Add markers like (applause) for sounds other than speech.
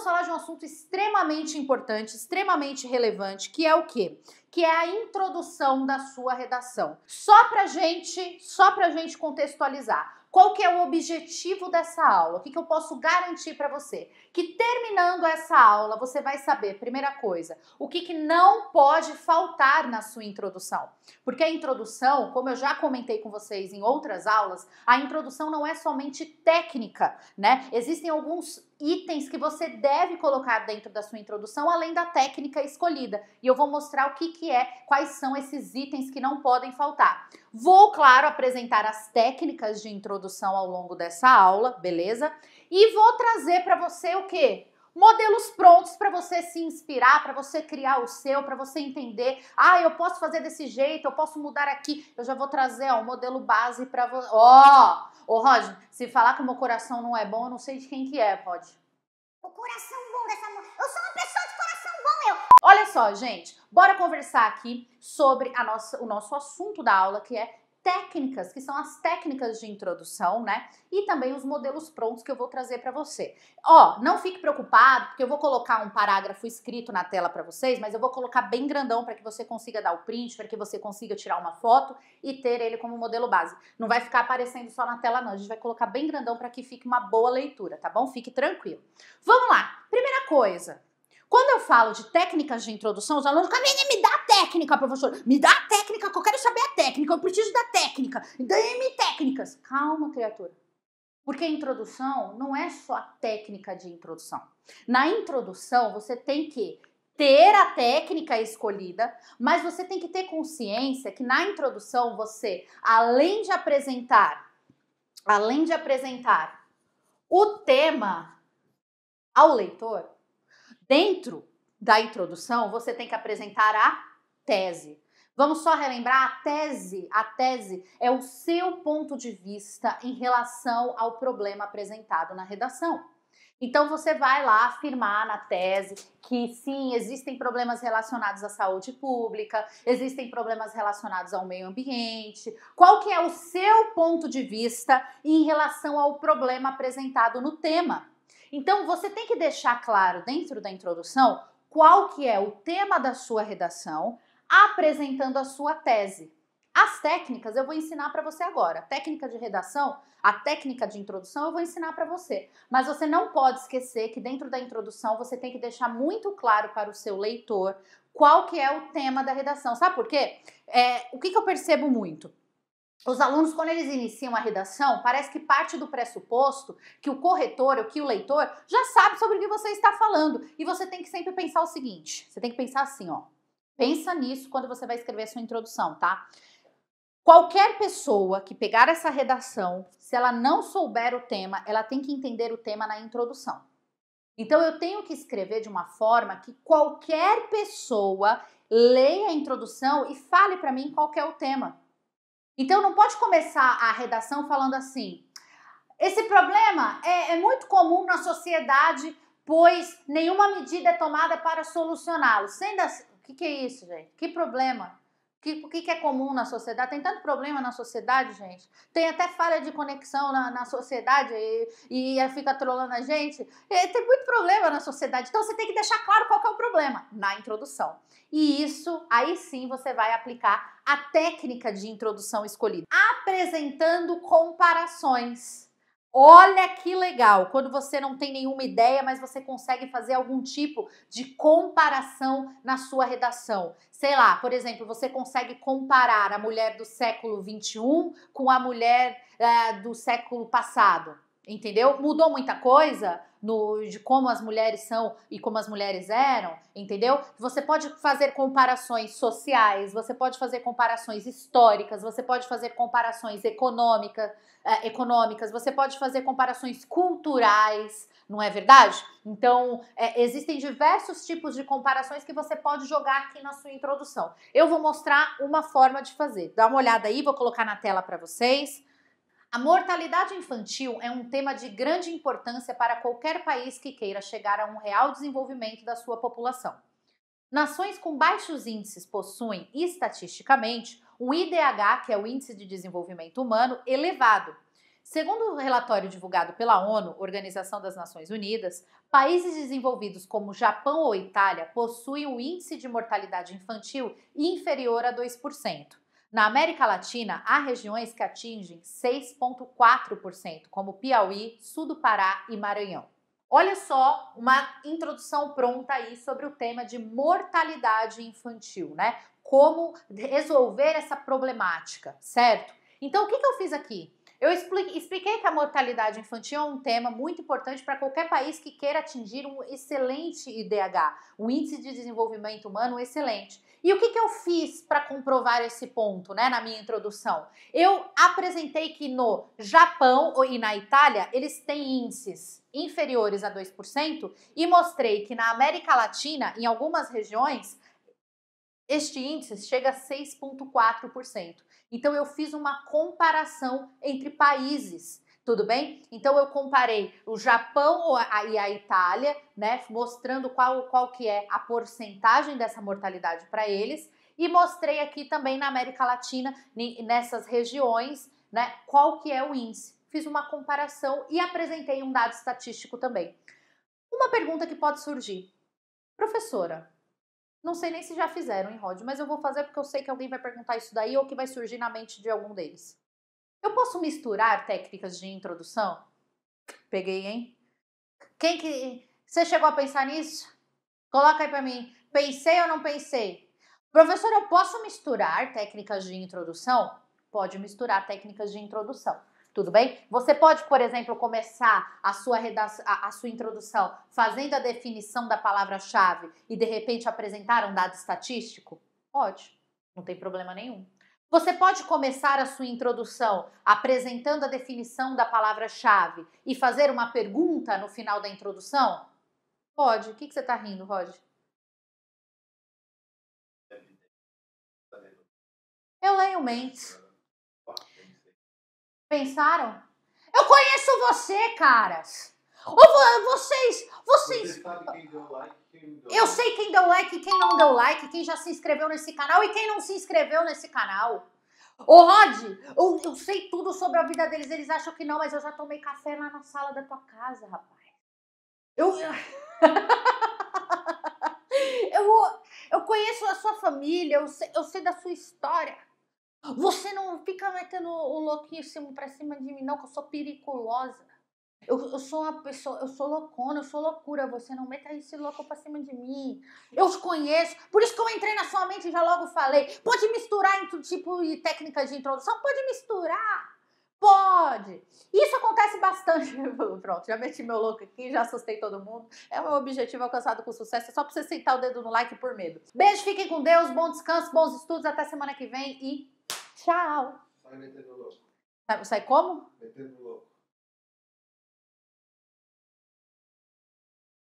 vamos falar de um assunto extremamente importante, extremamente relevante, que é o quê? Que é a introdução da sua redação. Só pra gente, só pra gente contextualizar. Qual que é o objetivo dessa aula? O que, que eu posso garantir para você? Que terminando essa aula, você vai saber, primeira coisa, o que, que não pode faltar na sua introdução. Porque a introdução, como eu já comentei com vocês em outras aulas, a introdução não é somente técnica, né? Existem alguns itens que você deve colocar dentro da sua introdução, além da técnica escolhida. E eu vou mostrar o que, que é, quais são esses itens que não podem faltar. Vou, claro, apresentar as técnicas de introdução ao longo dessa aula, beleza? E vou trazer para você o quê? Modelos prontos para você se inspirar, para você criar o seu, para você entender. Ah, eu posso fazer desse jeito, eu posso mudar aqui. Eu já vou trazer ó, um modelo base para você. Ó, Ô, Roger, se falar que o meu coração não é bom, eu não sei de quem que é, pode. O coração bom dessa mulher. Eu sou uma pessoa de coração bom, eu. Olha só, gente, bora conversar aqui sobre a nossa, o nosso assunto da aula, que é técnicas, que são as técnicas de introdução, né? E também os modelos prontos que eu vou trazer para você. Ó, não fique preocupado, porque eu vou colocar um parágrafo escrito na tela para vocês, mas eu vou colocar bem grandão para que você consiga dar o print, para que você consiga tirar uma foto e ter ele como modelo base. Não vai ficar aparecendo só na tela não, a gente vai colocar bem grandão para que fique uma boa leitura, tá bom? Fique tranquilo. Vamos lá. Primeira coisa, quando eu falo de técnicas de introdução, os alunos ficam, me dá técnica, professor, me dá técnica, eu quero saber a técnica, eu preciso da técnica, dê-me técnicas. Calma, criatura. Porque a introdução não é só a técnica de introdução. Na introdução, você tem que ter a técnica escolhida, mas você tem que ter consciência que na introdução você, além de apresentar, além de apresentar o tema ao leitor, Dentro da introdução, você tem que apresentar a tese. Vamos só relembrar a tese. A tese é o seu ponto de vista em relação ao problema apresentado na redação. Então você vai lá afirmar na tese que sim, existem problemas relacionados à saúde pública, existem problemas relacionados ao meio ambiente. Qual que é o seu ponto de vista em relação ao problema apresentado no tema? Então você tem que deixar claro dentro da introdução qual que é o tema da sua redação, apresentando a sua tese. As técnicas eu vou ensinar para você agora. A técnica de redação, a técnica de introdução eu vou ensinar para você. Mas você não pode esquecer que dentro da introdução você tem que deixar muito claro para o seu leitor qual que é o tema da redação. Sabe por quê? É, o que, que eu percebo muito? os alunos, quando eles iniciam a redação, parece que parte do pressuposto que o corretor ou que o leitor já sabe sobre o que você está falando. E você tem que sempre pensar o seguinte: você tem que pensar assim, ó. Pensa nisso quando você vai escrever a sua introdução, tá? Qualquer pessoa que pegar essa redação, se ela não souber o tema, ela tem que entender o tema na introdução. Então eu tenho que escrever de uma forma que qualquer pessoa leia a introdução e fale para mim qual é o tema. Então não pode começar a redação falando assim. Esse problema é, é muito comum na sociedade, pois nenhuma medida é tomada para solucioná-lo. Sendo que, que é isso, gente? Que problema? Que, o que, que é comum na sociedade? Tem tanto problema na sociedade, gente. Tem até falha de conexão na, na sociedade e, e fica trolando a gente. E tem muito problema na sociedade. Então você tem que deixar claro qual é o problema na introdução. E isso, aí sim, você vai aplicar a técnica de introdução escolhida. Apresentando comparações. Olha que legal, quando você não tem nenhuma ideia, mas você consegue fazer algum tipo de comparação na sua redação. Sei lá, por exemplo, você consegue comparar a mulher do século 21 com a mulher é, do século passado. Entendeu? Mudou muita coisa no, de como as mulheres são e como as mulheres eram, entendeu? Você pode fazer comparações sociais, você pode fazer comparações históricas, você pode fazer comparações econômica, eh, econômicas, você pode fazer comparações culturais, não é verdade? Então, é, existem diversos tipos de comparações que você pode jogar aqui na sua introdução. Eu vou mostrar uma forma de fazer. Dá uma olhada aí, vou colocar na tela para vocês. A mortalidade infantil é um tema de grande importância para qualquer país que queira chegar a um real desenvolvimento da sua população. Nações com baixos índices possuem, estatisticamente, um IDH, que é o Índice de Desenvolvimento Humano, elevado. Segundo o relatório divulgado pela ONU, Organização das Nações Unidas, países desenvolvidos como Japão ou Itália possuem um índice de mortalidade infantil inferior a 2%. Na América Latina, há regiões que atingem 6,4%, como Piauí, Sul do Pará e Maranhão. Olha só uma introdução pronta aí sobre o tema de mortalidade infantil, né? Como resolver essa problemática, certo? Então, o que, que eu fiz aqui? Eu expliquei que a mortalidade infantil é um tema muito importante para qualquer país que queira atingir um excelente IDH, um índice de desenvolvimento humano excelente. E o que, que eu fiz para comprovar esse ponto, né, na minha introdução? Eu apresentei que no Japão e na Itália eles têm índices inferiores a 2% e mostrei que na América Latina, em algumas regiões, este índice chega a 6,4%. Então eu fiz uma comparação entre países, tudo bem? Então eu comparei o Japão e a Itália, né, mostrando qual, qual que é a porcentagem dessa mortalidade para eles, e mostrei aqui também na América Latina, nessas regiões, né, qual que é o índice. Fiz uma comparação e apresentei um dado estatístico também. Uma pergunta que pode surgir. Professora, não sei nem se já fizeram em Rod, mas eu vou fazer porque eu sei que alguém vai perguntar isso daí ou que vai surgir na mente de algum deles. Eu posso misturar técnicas de introdução? Peguei, hein? Quem que. Você chegou a pensar nisso? Coloca aí para mim. Pensei ou não pensei? Professor, eu posso misturar técnicas de introdução? Pode misturar técnicas de introdução. Tudo bem? Você pode, por exemplo, começar a sua, redação, a, a sua introdução fazendo a definição da palavra-chave e de repente apresentar um dado estatístico? Pode, não tem problema nenhum. Você pode começar a sua introdução apresentando a definição da palavra-chave e fazer uma pergunta no final da introdução? Pode. O que, que você está rindo, Rod? Eu leio mentes. Pensaram? Eu conheço você, caras. Ou vocês, vocês. Você sabe quem deu like, quem não deu Eu sei quem deu like e quem não deu like, quem já se inscreveu nesse canal e quem não se inscreveu nesse canal. Ô Rod, eu, eu sei tudo sobre a vida deles. Eles acham que não, mas eu já tomei café lá na sala da tua casa, rapaz. Eu. (laughs) eu, eu conheço a sua família, eu sei, eu sei da sua história. Você não fica metendo o louquíssimo pra cima de mim, não, que eu sou periculosa. Eu, eu sou uma pessoa, eu sou loucona, eu sou loucura. Você não meta esse louco pra cima de mim. Eu os conheço. Por isso que eu entrei na sua mente e já logo falei. Pode misturar em tipo de técnicas de introdução? Pode misturar. Pode. Isso acontece bastante. (laughs) Pronto, já meti meu louco aqui, já assustei todo mundo. É o meu objetivo alcançado com sucesso. É só pra você sentar o dedo no like por medo. Beijo, fiquem com Deus, bom descanso, bons estudos. Até semana que vem e Tchau. Sai metendo louco. Sai como? Metendo louco.